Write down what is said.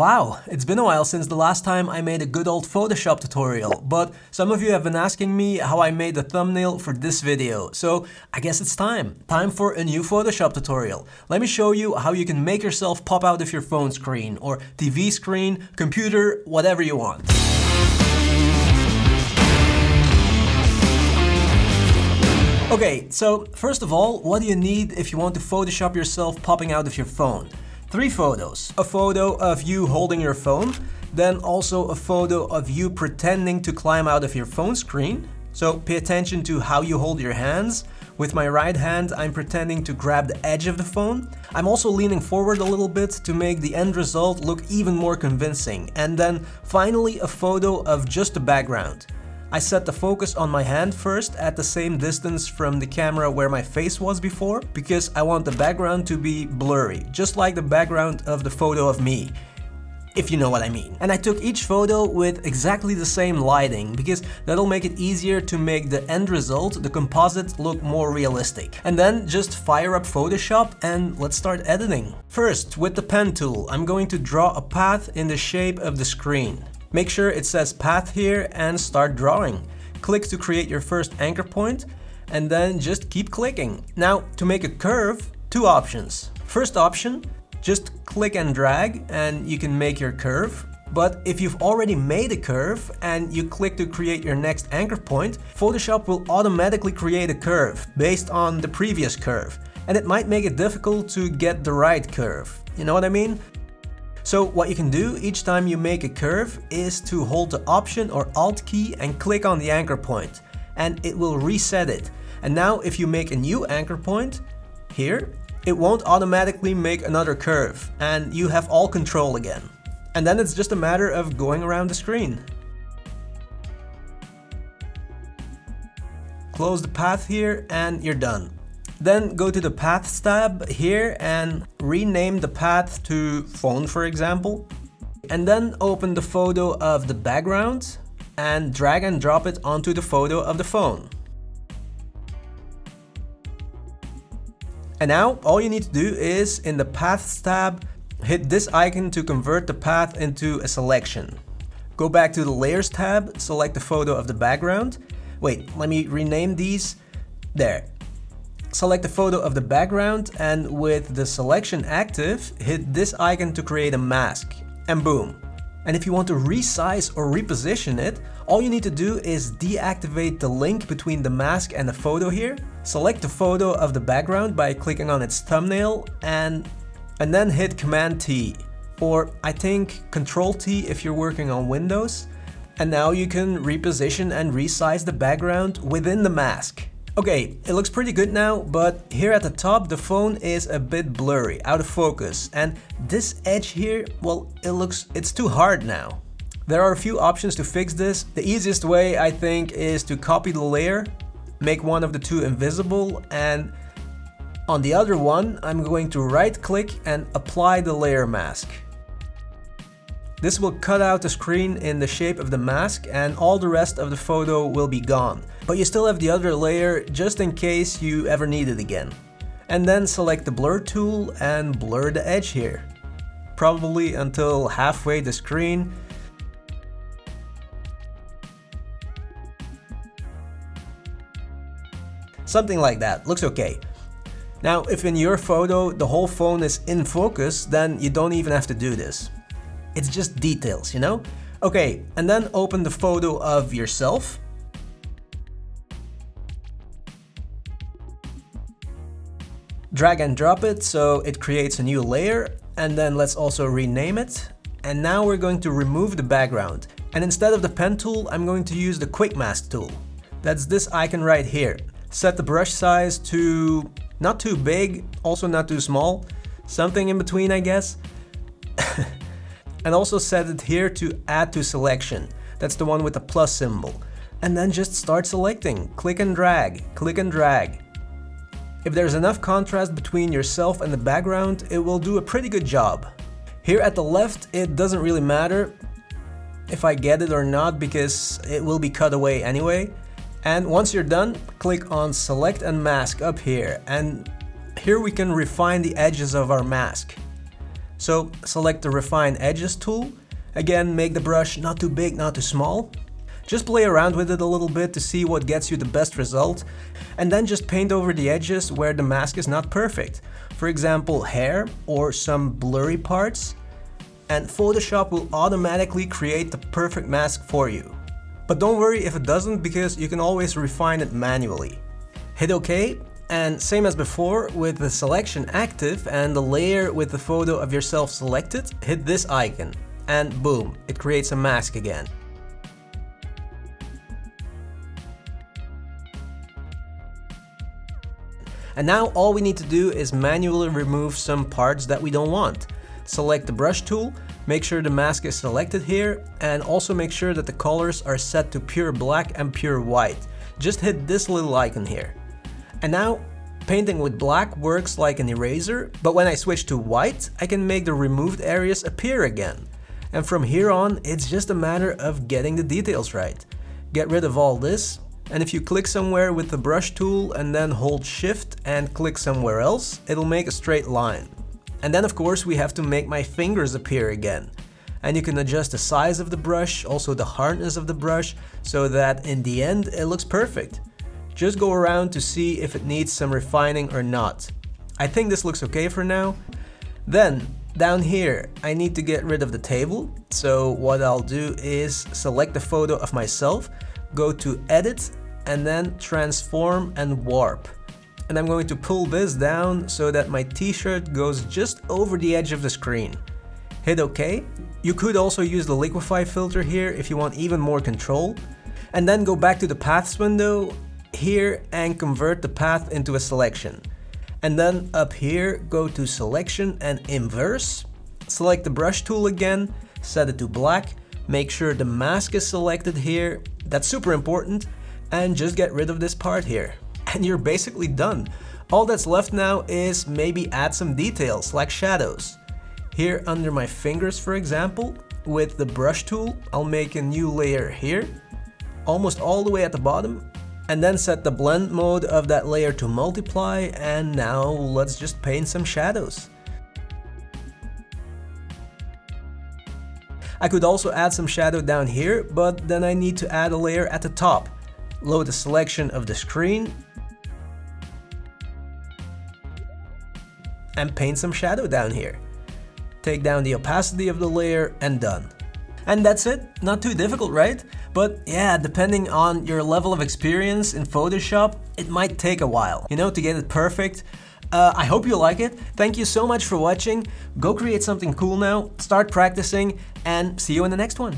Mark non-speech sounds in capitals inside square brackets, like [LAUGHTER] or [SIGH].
Wow, it's been a while since the last time I made a good old Photoshop tutorial, but some of you have been asking me how I made the thumbnail for this video, so I guess it's time. Time for a new Photoshop tutorial. Let me show you how you can make yourself pop out of your phone screen, or TV screen, computer, whatever you want. Okay, so first of all, what do you need if you want to Photoshop yourself popping out of your phone? Three photos. A photo of you holding your phone, then also a photo of you pretending to climb out of your phone screen. So pay attention to how you hold your hands. With my right hand, I'm pretending to grab the edge of the phone. I'm also leaning forward a little bit to make the end result look even more convincing. And then finally a photo of just the background. I set the focus on my hand first at the same distance from the camera where my face was before because I want the background to be blurry, just like the background of the photo of me if you know what I mean. And I took each photo with exactly the same lighting, because that'll make it easier to make the end result, the composite, look more realistic. And then just fire up Photoshop and let's start editing. First, with the pen tool, I'm going to draw a path in the shape of the screen. Make sure it says path here and start drawing. Click to create your first anchor point and then just keep clicking. Now to make a curve, two options. First option, just click and drag and you can make your curve. But if you've already made a curve and you click to create your next anchor point, Photoshop will automatically create a curve based on the previous curve. And it might make it difficult to get the right curve. You know what I mean? So what you can do each time you make a curve is to hold the Option or Alt key and click on the anchor point and it will reset it. And now if you make a new anchor point, here, it won't automatically make another curve and you have all control again. And then it's just a matter of going around the screen. Close the path here and you're done. Then go to the Paths tab here and rename the path to phone for example. And then open the photo of the background and drag and drop it onto the photo of the phone. And now all you need to do is in the Paths tab, hit this icon to convert the path into a selection. Go back to the Layers tab, select the photo of the background. Wait, let me rename these. There, Select the photo of the background and with the selection active, hit this icon to create a mask and boom. And if you want to resize or reposition it, all you need to do is deactivate the link between the mask and the photo here. Select the photo of the background by clicking on its thumbnail and, and then hit Command T. Or I think Control T if you're working on Windows. And now you can reposition and resize the background within the mask. Okay, it looks pretty good now, but here at the top the phone is a bit blurry, out of focus, and this edge here, well, it looks, it's too hard now. There are a few options to fix this. The easiest way, I think, is to copy the layer, make one of the two invisible, and on the other one, I'm going to right click and apply the layer mask. This will cut out the screen in the shape of the mask and all the rest of the photo will be gone. But you still have the other layer just in case you ever need it again. And then select the blur tool and blur the edge here. Probably until halfway the screen. Something like that, looks okay. Now, if in your photo the whole phone is in focus, then you don't even have to do this. It's just details, you know? Okay, and then open the photo of yourself. Drag and drop it so it creates a new layer and then let's also rename it. And now we're going to remove the background. And instead of the pen tool, I'm going to use the quick mask tool. That's this icon right here. Set the brush size to not too big, also not too small. Something in between, I guess. [LAUGHS] and also set it here to add to selection. That's the one with the plus symbol. And then just start selecting. Click and drag, click and drag. If there's enough contrast between yourself and the background, it will do a pretty good job. Here at the left, it doesn't really matter if I get it or not because it will be cut away anyway. And once you're done, click on select and mask up here and here we can refine the edges of our mask. So select the Refine Edges tool. Again, make the brush not too big, not too small. Just play around with it a little bit to see what gets you the best result, and then just paint over the edges where the mask is not perfect. For example, hair or some blurry parts, and Photoshop will automatically create the perfect mask for you. But don't worry if it doesn't because you can always refine it manually. Hit OK, and same as before, with the selection active and the layer with the photo of yourself selected, hit this icon, and boom, it creates a mask again. And now all we need to do is manually remove some parts that we don't want. Select the brush tool, make sure the mask is selected here, and also make sure that the colors are set to pure black and pure white. Just hit this little icon here. And now, painting with black works like an eraser, but when I switch to white, I can make the removed areas appear again. And from here on, it's just a matter of getting the details right. Get rid of all this, and if you click somewhere with the brush tool and then hold shift and click somewhere else, it'll make a straight line. And then of course we have to make my fingers appear again. And you can adjust the size of the brush, also the hardness of the brush, so that in the end it looks perfect. Just go around to see if it needs some refining or not. I think this looks okay for now. Then, down here, I need to get rid of the table. So what I'll do is select the photo of myself, go to edit and then transform and warp. And I'm going to pull this down so that my t-shirt goes just over the edge of the screen. Hit OK. You could also use the liquify filter here if you want even more control. And then go back to the paths window here and convert the path into a selection. And then up here, go to selection and inverse. Select the brush tool again, set it to black, make sure the mask is selected here, that's super important, and just get rid of this part here. [LAUGHS] And you're basically done. All that's left now is maybe add some details like shadows. Here under my fingers for example, with the brush tool, I'll make a new layer here, almost all the way at the bottom, and then set the blend mode of that layer to multiply, and now let's just paint some shadows. I could also add some shadow down here, but then I need to add a layer at the top. Load the selection of the screen and paint some shadow down here. Take down the opacity of the layer and done. And that's it, not too difficult, right? But yeah, depending on your level of experience in Photoshop, it might take a while, you know, to get it perfect. Uh, I hope you like it. Thank you so much for watching. Go create something cool now, start practicing, and see you in the next one.